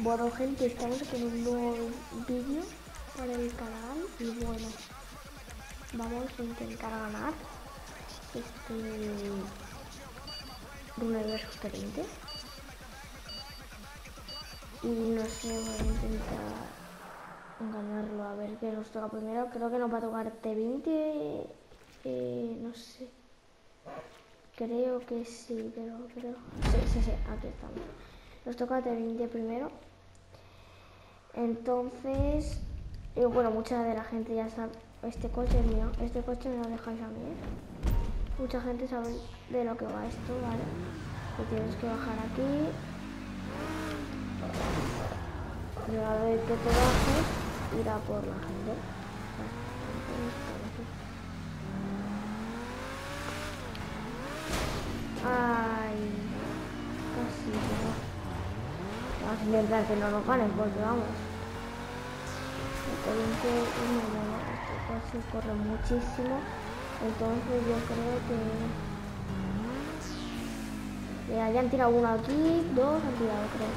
Bueno, gente, estamos con un nuevo vídeo para el canal y bueno, vamos a intentar ganar este Rune vs 20 y no sé, voy a intentar ganarlo, a ver qué nos toca primero, creo que nos va a tocar T20, eh, no sé, creo que sí, pero creo, sí, sí, sí, aquí estamos, nos toca T20 primero entonces, eh, bueno, mucha de la gente ya sabe, este coche es mío, este coche me lo dejáis a mí. ¿eh? Mucha gente sabe de lo que va esto, ¿vale? Que tienes que bajar aquí. Y una vez que te bajes, irá por la gente. Ay, casi, Vamos a intentar que no nos ganen porque vamos este coche corre muchísimo. Entonces yo creo que ya, han tirado uno aquí dos han tirado creo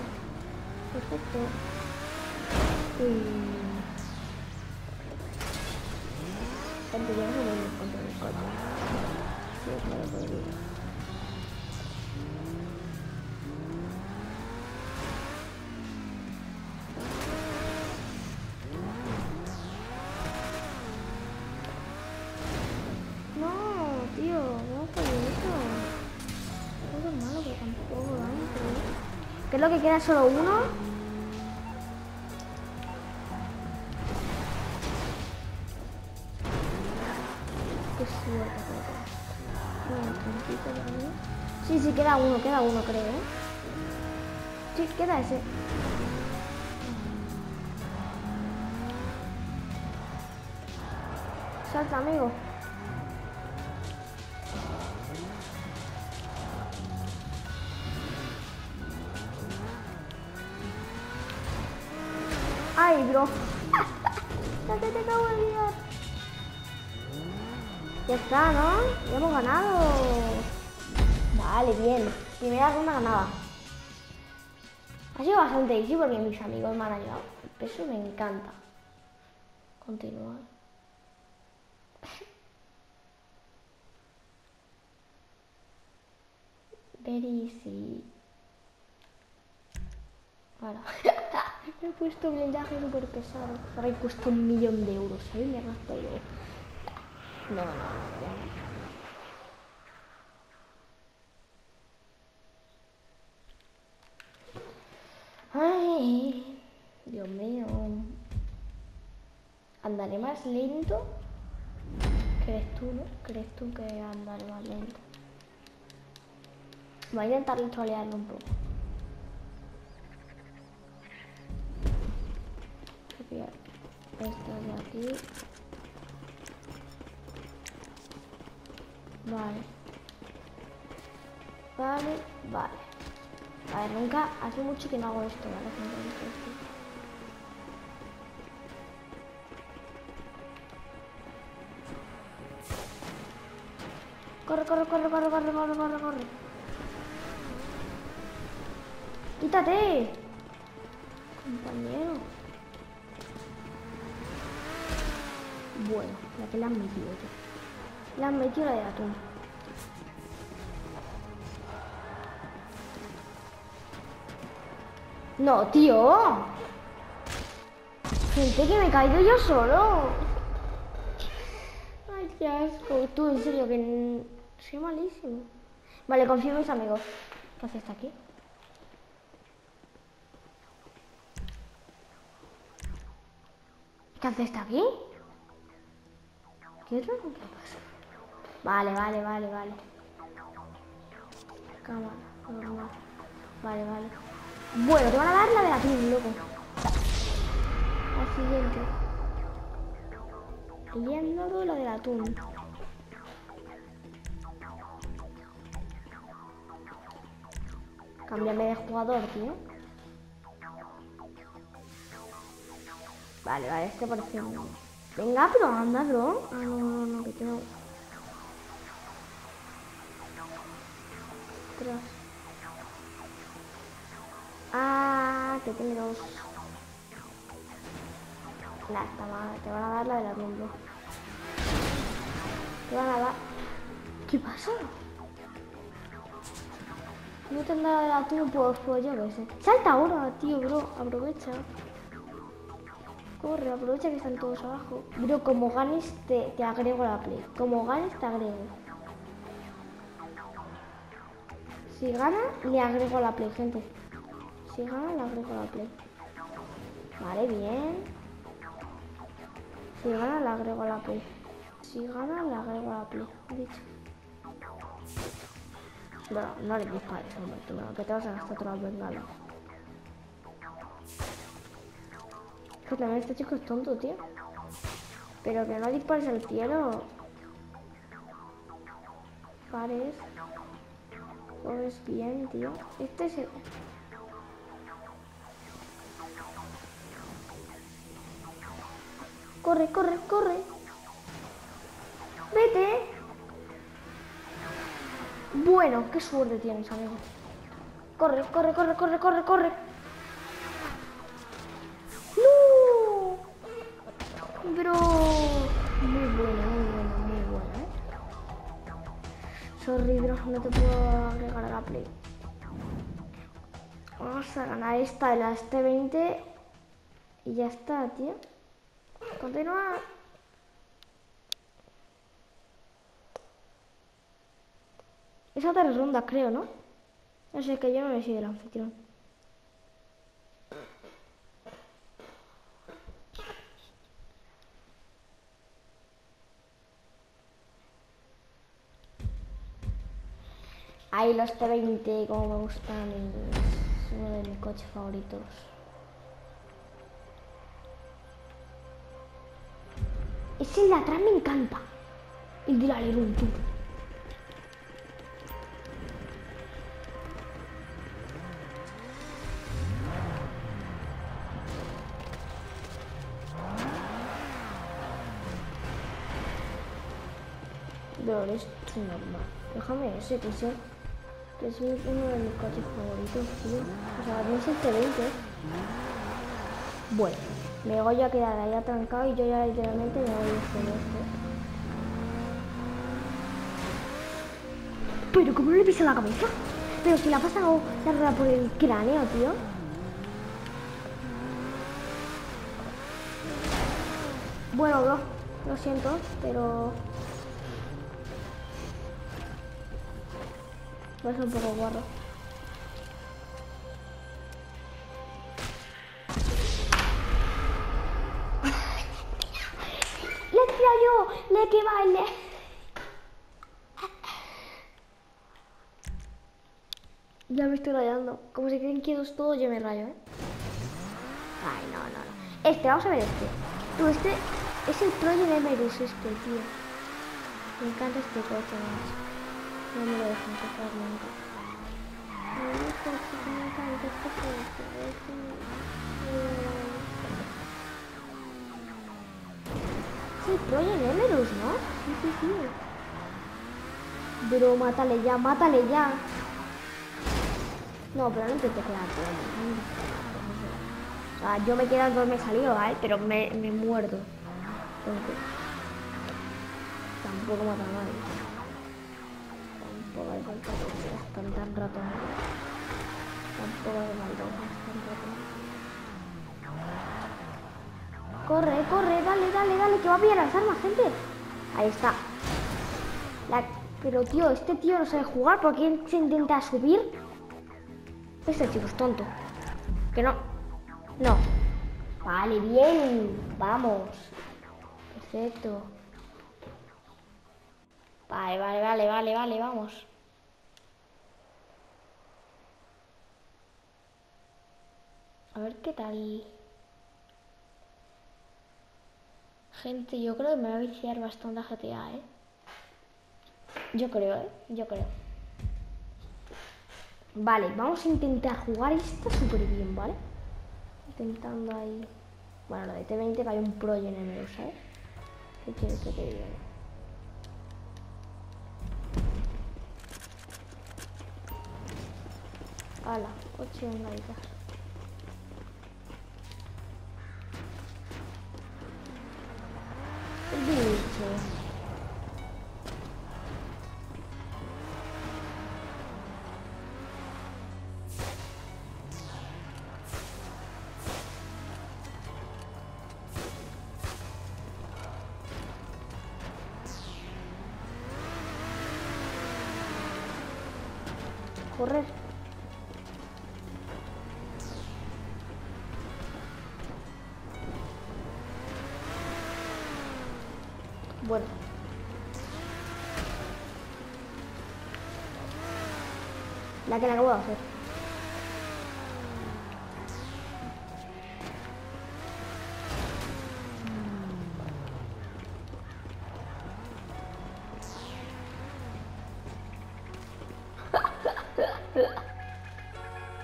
perfecto. Y gente yo no sé muy contra el coche sí, podría ¿Qué es lo que queda solo uno? Qué suerte, Sí, sí, queda uno, queda uno, creo. ¿eh? Sí, queda ese. Salta, amigo. Ay, bro. ya está, ¿no? Ya hemos ganado. Vale, bien. Primera ronda ganada. Ha sido bastante easy porque mis amigos me han ayudado. El peso me encanta. Continuar. Very easy. Me he puesto blindaje súper pesado. Ahora cuesta un millón de euros. Ahí me gasto yo. No, no, no. Ay, Dios mío. ¿Andaré más lento? ¿Crees tú, no? ¿Crees tú que andaré más lento? Voy a intentar trolearlo un poco. copiar de aquí. Vale. Vale, vale. Vale, nunca, hace mucho que no hago esto, ¿vale? Corre, corre, corre, corre, corre, corre, corre, corre. ¡Quítate! Compañero. Bueno, la que la han metido, La han metido la de atún. No, tío. Gente que me he caído yo solo. Ay, qué asco. Tú, en serio, que soy malísimo. Vale, confío en mis amigos. ¿Qué haces aquí? ¿Qué haces aquí? ¿Qué pasa? Vale, vale, vale, vale. Cámara, normal. Vale, vale. Bueno, te van a dar la de la atún, loco. La siguiente. Yendo la del atún. Cámbiame de jugador, tío. Vale, vale, este parece un... Venga, pero anda, bro. Ah, no, no, no, que tengo... Ah, que tiene dos. Nah, está mal, te van a dar la de la rumbo. Te van a dar. ¿Qué pasa? No te han dado la tío, pues, yo qué. Salta ahora, tío, bro. Aprovecha. Corre, aprovecha que están todos abajo. Bro, como ganes, te, te agrego la play. Como ganes, te agrego. Si gana, le agrego la play, gente. Si gana, le agrego la play. Vale, bien. Si gana, le agrego la play. Si gana, le agrego la play. Dicho. Bueno, no le dispares, hombre, tú no, que te vas a gastar todas las bengalas. Este chico es tonto, tío. Pero que no dispares al cielo. Pares. Corres bien, tío. Este es el... Corre, corre, corre. Vete. Bueno, qué suerte tienes, amigo. Corre, corre, corre, corre, corre, corre. Sorry, no te puedo agregar a la play. Vamos a ganar esta de las T20 y ya está, tío. Continúa. Es otra ronda, creo, ¿no? No sé, que yo no me sido el anfitrión. Ahí los T20, como me gustan, es uno de mis coches favoritos. Ese de atrás me encanta. El del alerón, tú. Pero tu normal. Déjame ese, que es, que es uno de mis coches favoritos, tío. O sea, no es el T20. Bueno, me voy a quedar ahí atrancado y yo ya literalmente me voy a hacer esto. Pero ¿cómo le pisa la cabeza? Pero si le ha pasado la rueda por el cráneo, tío. Bueno, bro, lo siento, pero... Va a ser un poco guarro. ¡Le he tirado yo! ¡Le que baile! Ya me estoy rayando. Como se creen quietos todos, yo me rayo, ¿eh? Ay, no, no, no. Este, vamos a ver este. Tú, este es el Troy de Emerus, este, tío. Me encanta este coche, macho. No me lo dejan tocar nunca. Sí, me encanta este coche. Es Sí, Troy en Emerus, ¿no? Sí, sí, sí. Pero mátale ya, mátale ya. No, pero no intento quedarte. Ah, yo me quedo donde me salió, ¿vale? Pero me, me muerdo. Tampoco mata a nadie. Hace falta que seas tan ratón. Corre, corre, dale, dale, dale, que va a pillar las armas, gente. Ahí está. Pero tío, este tío no sabe jugar, ¿por qué se intenta subir? Este chico es tonto. Que no. No. Vale, bien. Vamos. Perfecto. Vale, vale, vale, vale, vale, vamos. A ver qué tal. Gente, yo creo que me va a viciar bastante a GTA, ¿eh? Yo creo, ¿eh? Yo creo. Vale, vamos a intentar jugar esto súper bien, ¿vale? Intentando ahí... Bueno, lo de T20 que hay un pro en ¿sabes? ¿Qué quieres que te diga? Hala, 8 bengalitas. Correr. Bueno. La que la acabo de hacer.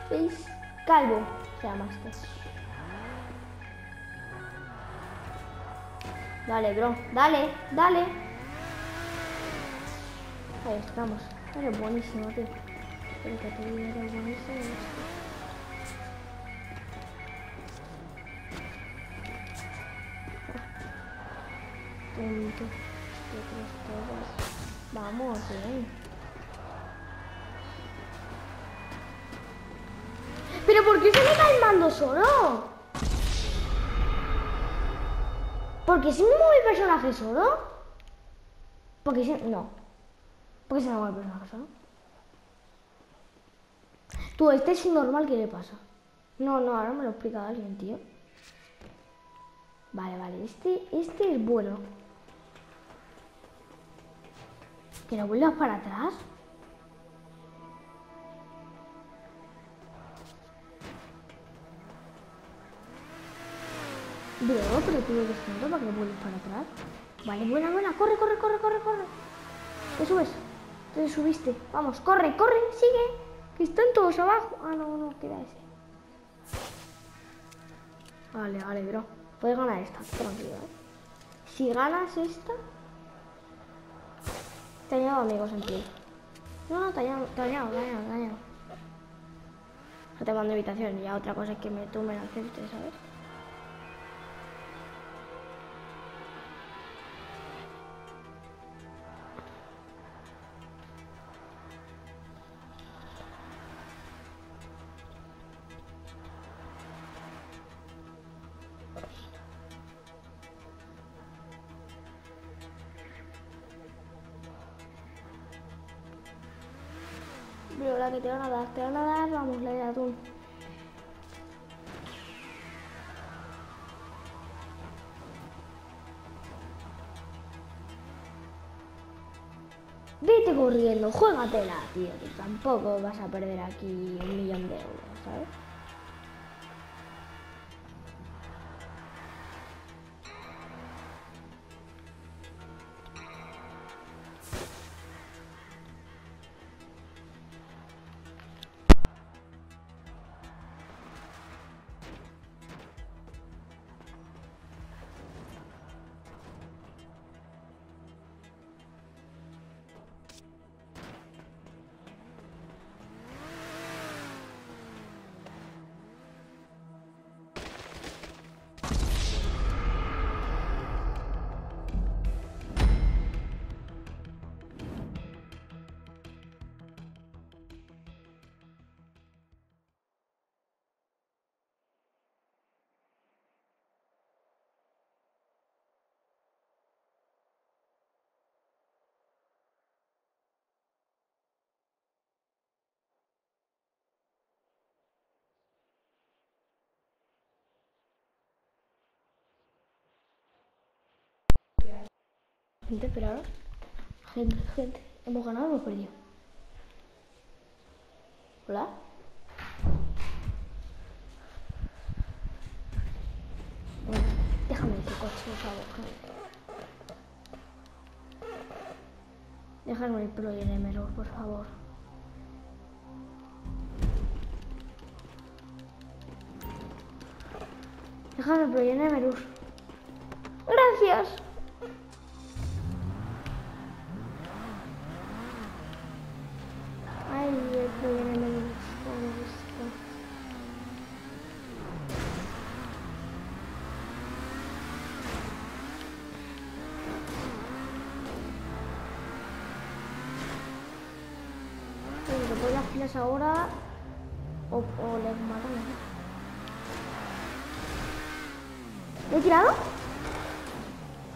¿Veis? Calvo se llama este. Dale, bro. Dale, dale. Ahí estamos. Eres buenísimo, tío. Pero que diga eres buenísimo. Tonto. Vamos, eh. ¿Pero por qué se me cae el mando solo? ¿Por qué se me mueve el personaje solo? Porque se... No. ¿Por qué se me mueve el personaje solo? Tú, este es normal, ¿qué le pasa? No, no, ahora me lo explica alguien, tío. Vale, vale, este, este es bueno. ¿Que lo vuelvas para atrás? Bro, pero tú eres tonto para que vuelves para atrás. Vale, buena, buena. Corre, corre, corre, corre, corre. Te subes. Te subiste. Vamos, corre, corre, sigue. Que están todos abajo. Ah, no, no, queda ese. Vale, vale, bro. Puedes ganar esta, tranquilo, ¿eh? Si ganas esta... Te añado amigos en pie. No, no, te te añado, te añado, te añado. No te mando invitación. Ya otra cosa es que me, tú me la ¿sabes? Pero la que te van a dar, te van a dar, vamos, la de atún. Vete corriendo, juégatela, tío, que tampoco vas a perder aquí un millón de euros, ¿sabes? Gente, pero ahora. Gente, gente. ¿Hemos ganado o hemos perdido? ¿Hola? Déjame ese coche, por favor. Déjame el pro y el por favor. Déjame el pro y el. Gracias. Ay, el pro y el Emerald. pobrecito. Misiles ahora o, o les matamos. ¿Le he tirado?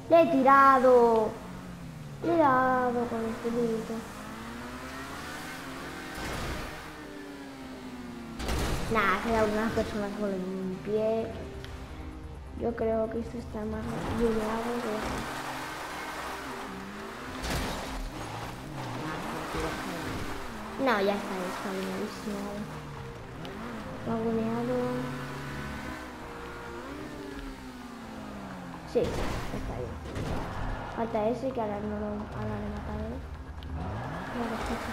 Le he tirado. Le he dado con el pelito. Nah, queda unas personas con un pie. Yo creo que esto está más lineado que... No, ya está, está buenísimo. Vagoneado. Sí, está bien. Falta ese que ahora no lo ahora le mataré. No lo escucho.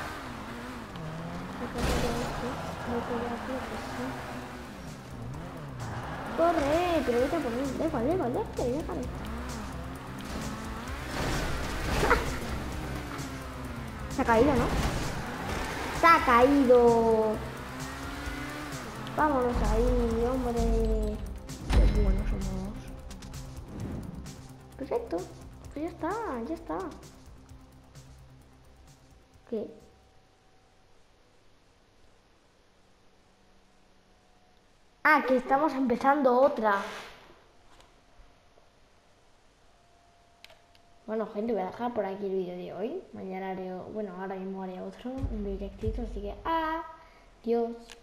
Corre, pero vete por mí. Déjale, déjale, déjale, déjale. Se ha caído, ¿no? Se ha caído. Vámonos ahí, hombre. Qué buenos somos. Perfecto. Pues ya está, ya está. ¿Qué? Ah, que estamos empezando otra. Bueno, gente, voy a dejar por aquí el vídeo de hoy. Mañana haré, bueno, ahora mismo haré otro, un directito, así que adiós.